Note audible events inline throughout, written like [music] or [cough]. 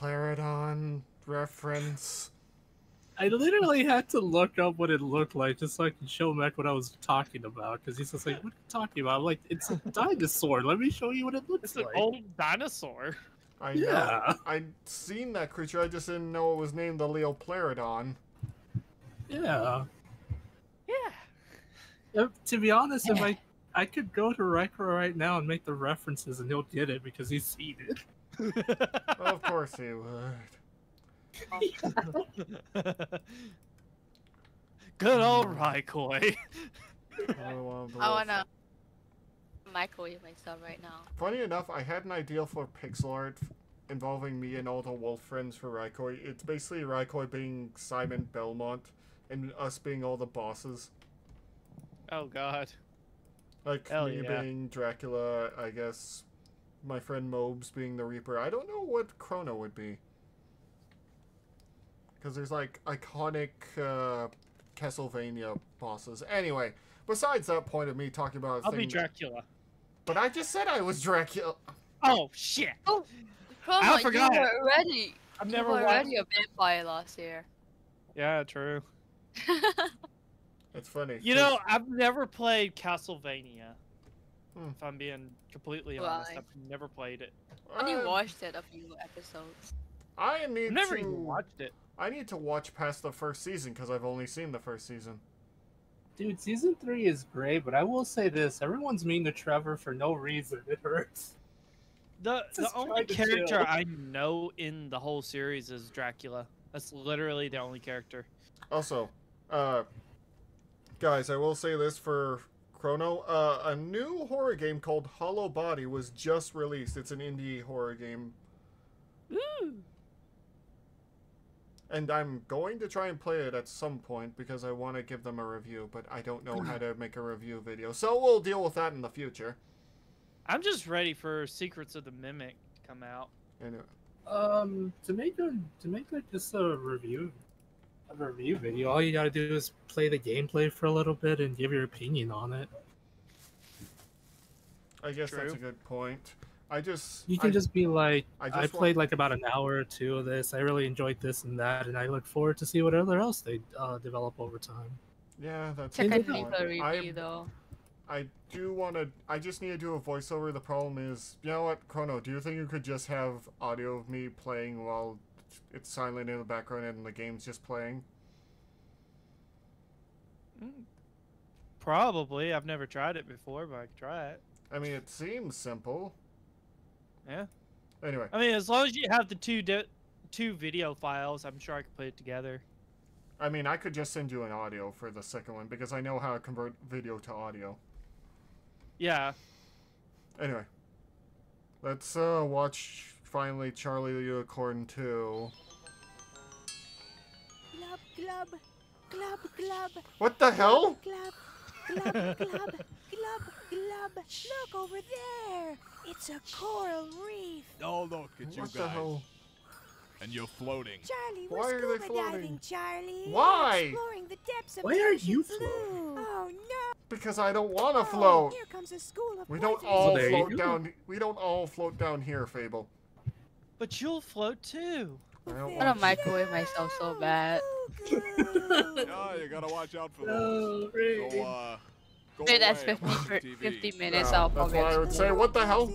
Liopleurodon reference. I literally had to look up what it looked like just so I could show Mac what I was talking about. Because he's just like, "What are you talking about?" I'm like, "It's a [laughs] dinosaur. Let me show you what it looks like. It's an old dinosaur. I Yeah. know. I'd seen that creature. I just didn't know it was named the Liopleurodon. Yeah. Yeah. Uh, to be honest, if I I could go to Riker right now and make the references, and he'll get it because he's seen it. Of course he would. [laughs] Good old Raikoi. I want I wanna microwave myself right now. Funny enough, I had an idea for pixel art involving me and all the wolf friends for Raikoi. It's basically Raikoi being Simon Belmont and us being all the bosses. Oh god. Like Hell me yeah. being Dracula, I guess my friend Mobes being the Reaper. I don't know what Chrono would be. Because there's like iconic uh, Castlevania bosses. Anyway, besides that point of me talking about a I'll thing. be Dracula. but I just said I was Dracula. Oh shit. Chrono, forgot. you were already I've you never were watched. already a vampire last year. Yeah, true. [laughs] It's funny. You 'cause- know, I've never played Castlevania. Hmm. If I'm being completely honest, I've never played it. I Only uh, watched it a few episodes. I need I've never to. even watched it. I need to watch past the first season because I've only seen the first season. Dude, season three is great, but I will say this: everyone's mean to Trevor for no reason. [laughs] It hurts. The the only character chill. I know in the whole series is Dracula. That's literally the only character. Also, uh, guys, I will say this for Chrono: uh, a new horror game called Hollow Body was just released. It's an indie horror game, Ooh. and I'm going to try and play it at some point because I want to give them a review, but I don't know how to make a review video. So we'll deal with that in the future. I'm just ready for Secrets of the Mimic to come out. Anyway, Um, to make a to make like just a review, a review video, all you gotta do is play the gameplay for a little bit and give your opinion on it. I guess that's a good point. I just You can I- just be like, I I, played want- like about an hour or two of this. I really enjoyed this and that, and I look forward to see whatever else they uh, develop over time. yeah, that's a Check good out Technically review I though. I do want to. I just need to do a voiceover. The problem is, you know what, Chrono? Do you think you could just have audio of me playing while it's silent in the background and the game's just playing? Mm. Probably. I've never tried it before, but I could try it. I mean, it seems simple. Yeah. Anyway, I mean, as long as you have the two two video files, I'm sure I could put it together. I mean, I could just send you an audio for the second one because I know how to convert video to audio. Yeah. Anyway, let's uh watch finally Charlie the Unicorn 2. Glub, glub, glub, glub, What the hell? glub, glub, glub, glub, glub. Look over there. It's a coral reef. Oh, look at you What the hell? And you're floating. Charlie, we're Why are they floating? diving, Charlie. Why? Exploring the depths of Why are you blue. floating? Oh no! Because I don't want to Oh, float. Here comes a school of We don't poisonous all float down. We don't all float down here, Fable. But you'll float too. I don't I want don't microwave myself so bad. [laughs] Yeah, you gotta watch out for those. No, So, uh, go Wait, that's 50, from per- TV. 50 minutes. Yeah, I'll that's probably. why I would say, what the hell?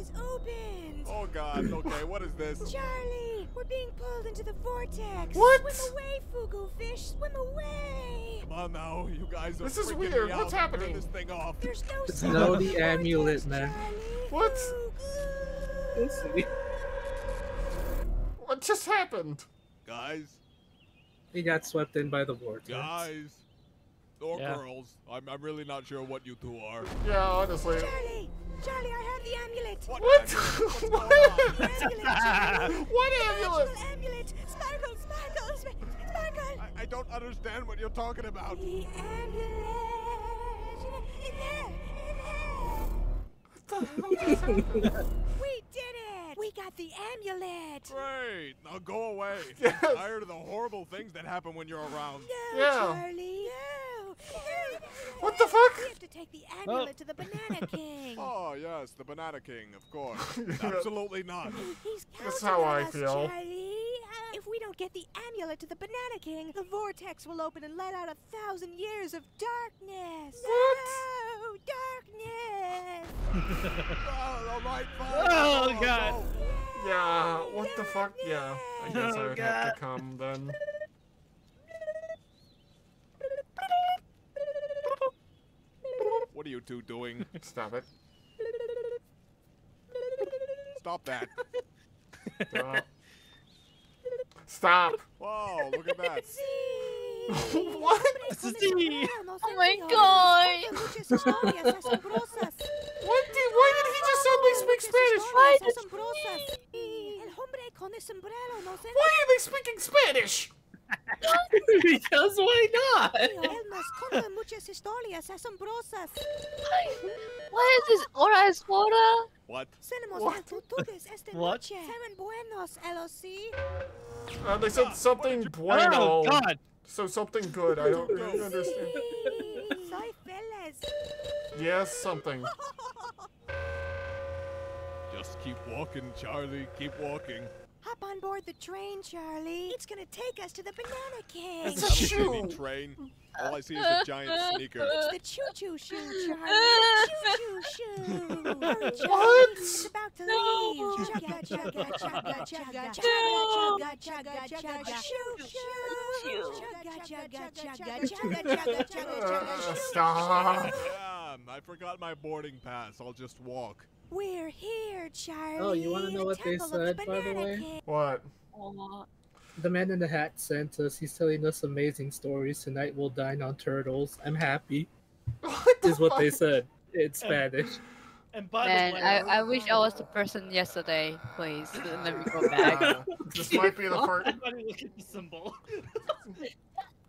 Oh God. Okay, what is this? Charlie, we're being pulled into the vortex. What? Swim away, Fugu fish. Swim away. Come on now, you guys are This is weird. What's out. happening? Turn this thing off. There's no It's sign no the amulet, man. Charlie. What? Fugu. Let's see. What just happened? Guys, He got swept in by the vortex. guys, or Yeah. girls. I'm, I'm really not sure what you two are. Yeah, honestly. Charlie, Charlie, I have the amulet. What? What? What? [laughs] amulet, What The amulet? [laughs] magical amulet. Sparkle, sparkle, sparkle. I, I don't understand what you're talking about. The amulet. In there, in there. What the hell just happened? We did it. We got the amulet. Great. Now go away. [laughs] Yes. I'm tired of the horrible things that happen when you're around. No, Yeah. Charlie. No. What the fuck? We have to take the amulet to the Banana [laughs] King. Oh yes, the Banana King, of course. [laughs] Absolutely not. He's That's how I us, feel. Charlie. If we don't get the amulet to the Banana King, the vortex will open and let out a thousand years of darkness. What? No, darkness. [laughs] Oh, all right, fine. Oh, Go, God. Oh, go. Oh, yeah, what the fuck? Yeah, I guess I Oh, would have God. to come then. What are you two doing? Stop it. Stop that. Stop. Stop. Wow, look at that. [laughs] [laughs] What? Sí. Oh my god! [laughs] What did, why did he just suddenly speak Spanish? Why did- El hombre con el sombrero nos Why are they speaking Spanish? [laughs] because why not? Él nos cuenta muchas historias asombrosas. What is this? Hora es hora? What? Tenemos What? What? noche. Buenos, LOC. Uh, they said something Oh bueno. God! So something good. I don't really understand. Soy feliz. Yes, something. Just keep walking, Charlie. Keep walking. Hop on board the train, Charlie. It's gonna take us to the Banana King. It's a don't see any shoe. train. All I see is a giant sneaker. It's the choo-choo shoe, Charlie. Choo-choo shoe. Charlie. What? He's about to No. leave. Chugga, chugga, chugga, chugga, No. chugga, chugga, chugga. Chugga, chugga, chugga, shoo, stop. Damn, I forgot my boarding pass. I'll just walk. We're here, Charlie. Oh, you wanna know the what they said, by the way? King. What? The man in the hat sent us. He's telling us amazing stories. Tonight we'll dine on turtles. I'm happy. [laughs] What the Is what they said. It's Spanish. And by man, the way, I, I wish I was the person yesterday. Please, let me go [laughs] back. Uh, this might be the first. Everybody look at the symbol. [laughs]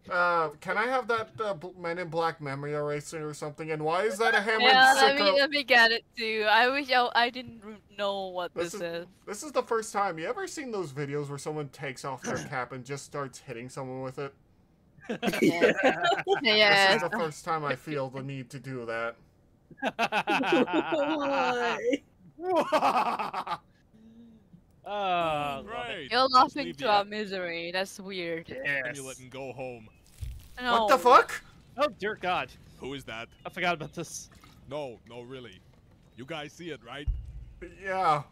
Uh, can I have that uh, Men in Black memory eraser or something? And why is that a hammered Yeah, let me let me get it too. I wish I, I didn't know what This this, is- is. This is the first time. You ever seen those videos where someone takes off their [laughs] cap and just starts hitting someone with it? Yeah. This is the first time I feel the need to do that. [laughs] Why? Oh, Right. You're laughing to our misery. That's weird. Yes. Amulet and go home. No. What the fuck? Oh dear God! Who is that? I forgot about this. No, no, really. You guys see it, right? Yeah.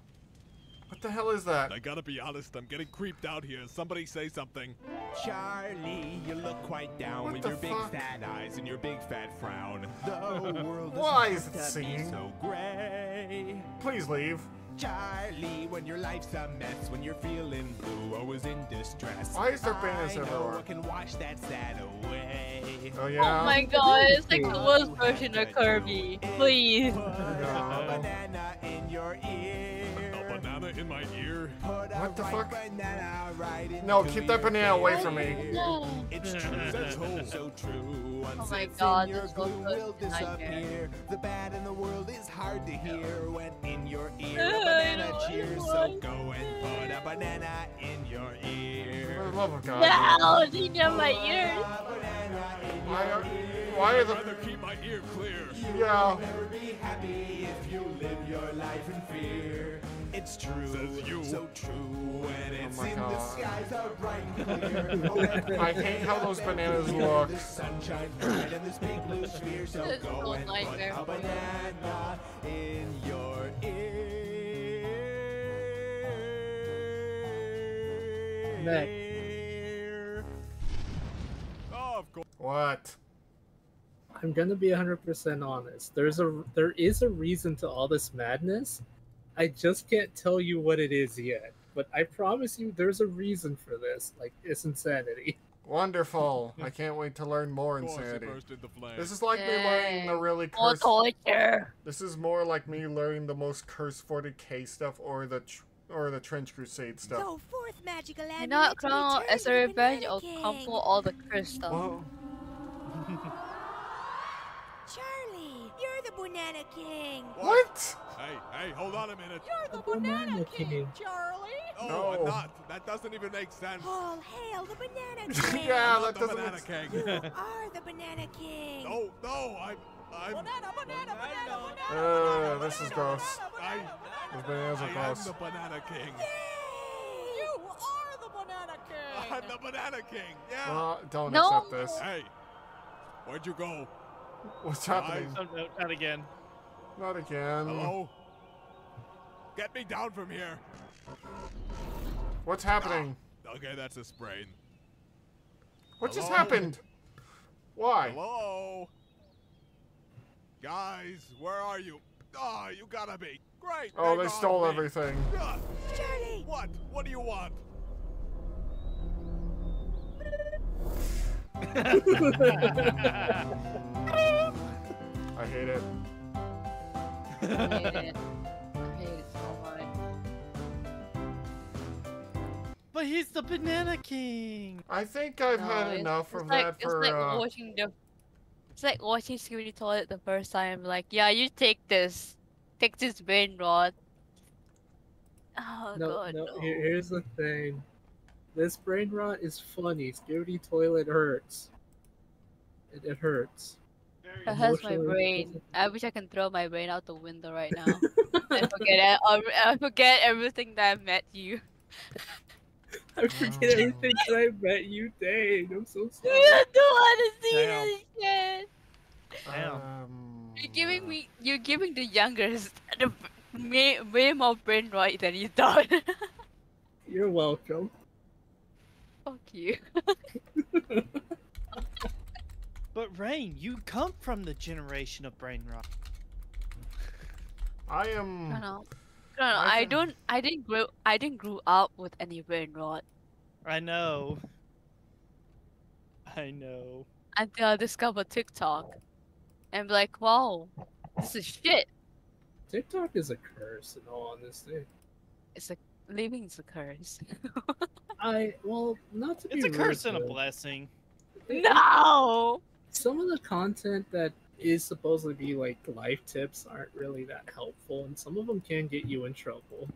What the hell is that? I gotta be honest, I'm getting creeped out here. Somebody say something. Charlie, you look quite down What with the your big fuck? fat eyes and your big fat frown. The world Why is is it to be singing? so gray. Please leave. Charlie, when your life's a mess, when you're feeling blue oh, or was in distress. Why is there banners I everywhere? I can wash that sad away. Oh yeah. Oh my god, it's like the worst version of Kirby. Please. [laughs] No. What the fuck? No, keep that banana away from me. It's true, Says who? so true. Oh Once Oh my God, in your this glue will disappear. The bad in the world is hard to hear when in your ear. [laughs] I A banana cheers, so go and put a banana in your For the ear. love of God. [laughs] No, it's in my ears. A in Why are, ear. why are I'd the rather keep my ear clear. yeah? will Never be happy if you live your life in fear. It's true, Says you. so true, and oh it's my in the God. skies out bright and clear. [laughs] Oh, I hate how those day bananas the look. sun shines bright and this big blue sphere, so is go a and put nightmare. a banana in your Next. ear. Oh, of course. What? I'm gonna be 100% honest. There's a there is a reason to all this madness. I just can't tell you what it is yet. But I promise you, there's a reason for this. Like it's insanity. Wonderful. [laughs] I can't wait to learn more course, insanity. burst into flames. This is like me learning the Yay. really More cursed. torture. This is more like me learning the most cursed 40k stuff or the tr- or the Trench Crusade stuff. Go forth, magical You amulet, know, to Chrono, return as a revenge, Banana I'll King. crumple all the cursed stuff. Whoa. Banana King. What? Hey, hey, hold on a minute. You're the Banana King. Charlie. No, No. I'm not. That doesn't even make sense. All hail the Banana [laughs] King. Yeah, I'm that doesn't banana make- king. You [laughs] are the Banana King. No, no, I'm, I'm, Banana, banana, banana, banana. Uh, this is gross. I, Those bananas I are am gross. the banana king. You are the Banana King. I'm the Banana King. Yeah. Well, don't No. accept this. Hey, where'd you go? What's happening? Oh, no, not again. Not again. Hello? Get me down from here. What's happening? Okay, that's a sprain. What just happened? Why? Hello? Guys, where are you? Ah, you gotta be. Great. Oh, hang they stole me. everything. Ah, Charlie! What? What do you want? [laughs] I hate it. I hate it. [laughs] I hate it so much. But he's the Banana King. I think I've No, had enough it's of like, that for. It's like uh, watching the. It's like watching Skibidi Toilet the first time. Like, yeah, you take this, take this brain rot. Oh No, god. no. no. Here, here's the thing. This brain rot is funny. Skibidi toilet hurts. It, it hurts. That hurts my brain. I wish I can throw my brain out the window right now. I [laughs] forget it. I forget everything that I met you. [laughs] I forget everything that I met you, Dane. I'm so [laughs] sorry. I don't want to see Damn. this shit. Damn. Um, You're giving me. You're giving the youngest the way, way more brain right than you thought. You're welcome. Fuck you. But Rain, you come from the generation of brain rot. I am. No, no, no, no. I I don't. I didn't grow. I didn't grow up with any brain rot I know. I know. until I discovered TikTok, and be like, wow, this is shit. TikTok is a curse, in all honesty. It's a living is a curse. [laughs] I well, not to It's be a curse and a blessing. no. Some of the content that is supposed to be like life tips aren't really that helpful, and some of them can get you in trouble.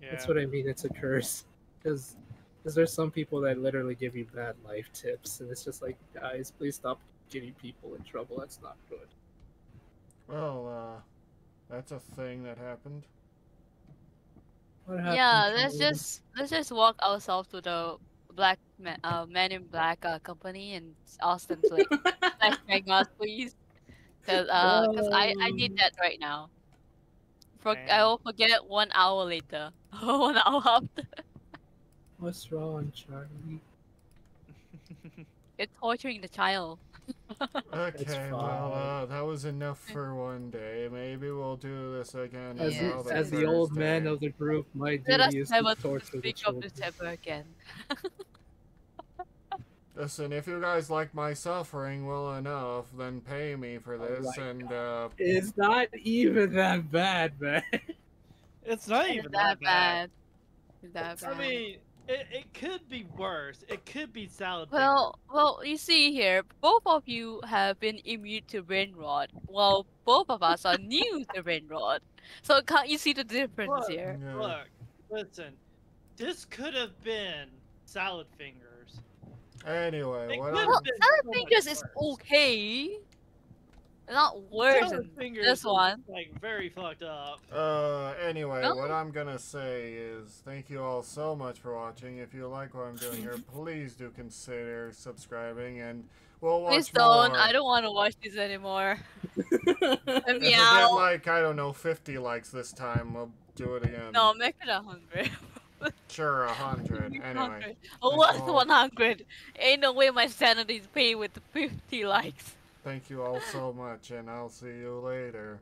Yeah. That's what I mean. It's a curse, because because there's some people that literally give you bad life tips, and it's just like, guys, please stop getting people in trouble. That's not good. Well, uh, that's a thing that happened. What happened, Yeah, let's Charlie? just let's just walk ourselves to the black man, uh, man in black uh, company and ask them to like flashbang us, [laughs] please. Cause, uh, 'cause I I need Um. that right now. For, I will forget one hour later. [laughs] one hour after. What's wrong, Charlie? [laughs] It's torturing the child. Okay, well, uh, that was enough for one day. Maybe we'll do this again. As, Yeah. the, as the old man of the group, my Let us duty is never to torture the speak of children. this ever again. Listen, if you guys like my suffering well enough, then pay me for this, my and uh, It's not even that bad, man. [laughs] It's not It's even that that bad. bad. It's that I mean, it, it could be worse. It could be salad. Well, well, you see here, both of you have been immune to brain rot, while both of us are new to brain rot. So can't you see the difference Look. here? yeah. Look, listen. This could have been salad fingers. Anyway, It what I'm, Well, been salad so much fingers is okay. Not worse than this one. like very fucked up. uh, anyway, Oh. what I'm gonna say is thank you all so much for watching. If you like what I'm doing here, [laughs] please do consider subscribing, and we'll watch Please don't. more. I don't want to watch this anymore. Let [laughs] If me we get like I don't know 50 likes this time, we'll do it again. No, make it a hundred. [laughs] Sure, a [laughs] hundred. Anyway, 100. What's 100? Ain't no way my sanity is paid with 50 likes. thank you all so much, and I'll see you later.